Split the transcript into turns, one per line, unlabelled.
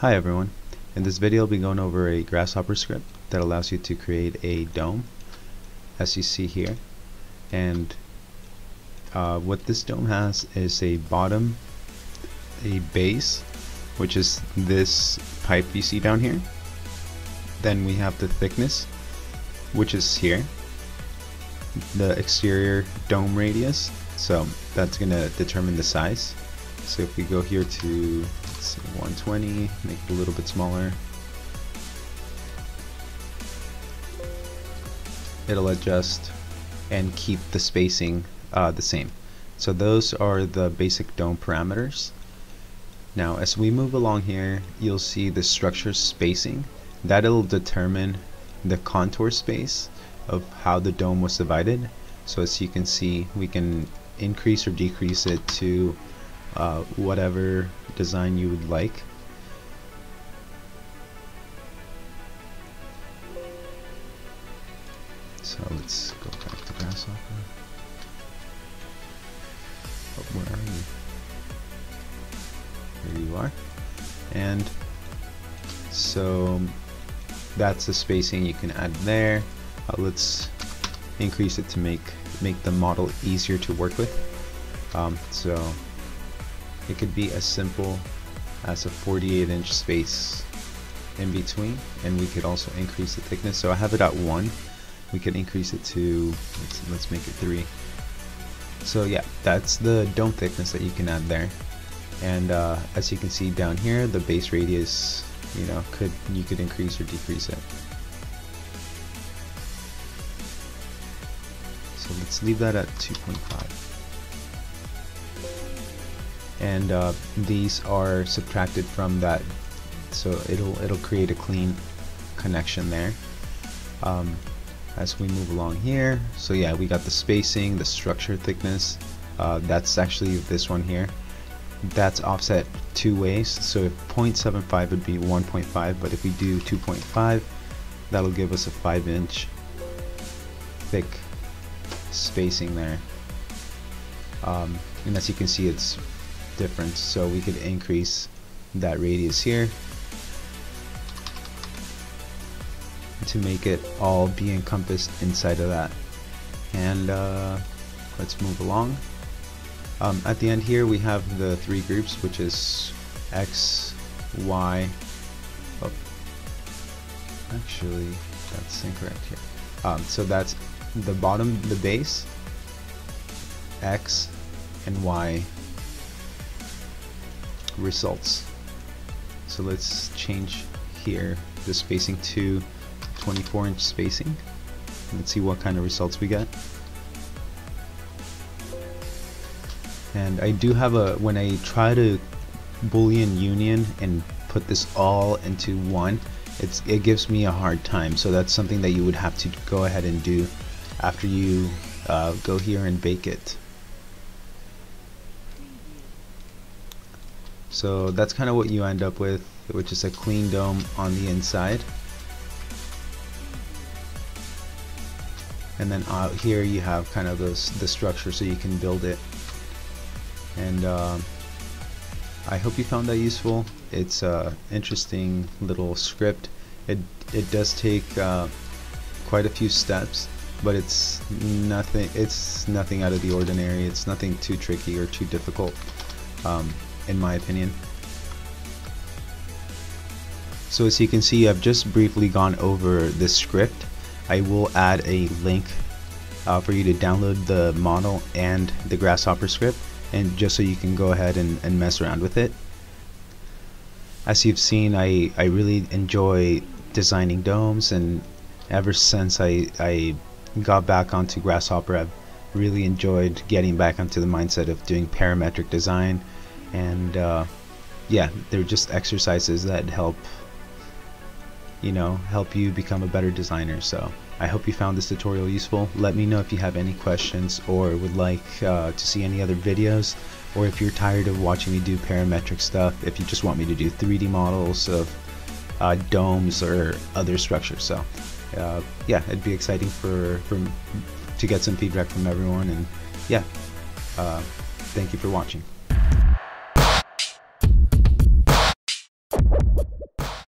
Hi everyone. In this video I'll be going over a Grasshopper script that allows you to create a dome as you see here. And uh, what this dome has is a bottom a base which is this pipe you see down here. Then we have the thickness which is here. The exterior dome radius so that's gonna determine the size so if we go here to see, 120, make it a little bit smaller, it'll adjust and keep the spacing uh, the same. So those are the basic dome parameters. Now as we move along here, you'll see the structure spacing. That'll determine the contour space of how the dome was divided. So as you can see, we can increase or decrease it to uh, whatever design you would like. So let's go back to Grasshopper. Oh, where are you? There you are. And so that's the spacing you can add there. Uh, let's increase it to make make the model easier to work with. Um, so it could be as simple as a 48 inch space in between and we could also increase the thickness. So I have it at 1 we can increase it to let's, let's make it 3 so yeah that's the dome thickness that you can add there. And uh, as you can see down here the base radius you know could you could increase or decrease it. So let's leave that at 2.5 and uh, these are subtracted from that so it'll it'll create a clean connection there. Um, as we move along here so yeah we got the spacing the structure thickness uh, that's actually this one here. That's offset two ways so 0.75 would be 1.5 but if we do 2.5 that'll give us a 5 inch thick spacing there. Um, and as you can see it's difference so we could increase that radius here to make it all be encompassed inside of that. And uh, let's move along. Um, at the end here we have the three groups which is X Y oh, actually that's incorrect here. Um, so that's the bottom the base X and Y results. So let's change here the spacing to 24 inch spacing. Let's see what kind of results we get. And I do have a, when I try to boolean union and put this all into one, it's, it gives me a hard time. So that's something that you would have to go ahead and do after you uh, go here and bake it. So that's kind of what you end up with, which is a clean dome on the inside. And then out here you have kind of this, the structure so you can build it. And uh, I hope you found that useful. It's a interesting little script. It, it does take uh, quite a few steps but it's nothing it's nothing out of the ordinary it's nothing too tricky or too difficult um, in my opinion. So as you can see, I've just briefly gone over this script. I will add a link uh, for you to download the model and the Grasshopper script, and just so you can go ahead and, and mess around with it. As you've seen, I, I really enjoy designing domes, and ever since I, I got back onto Grasshopper, I've really enjoyed getting back onto the mindset of doing parametric design and uh, yeah they're just exercises that help you know help you become a better designer. So I hope you found this tutorial useful. Let me know if you have any questions or would like uh, to see any other videos or if you're tired of watching me do parametric stuff if you just want me to do 3d models of uh, domes or other structures. So uh, yeah it'd be exciting for, for to get some feedback from everyone. And yeah uh, thank you for watching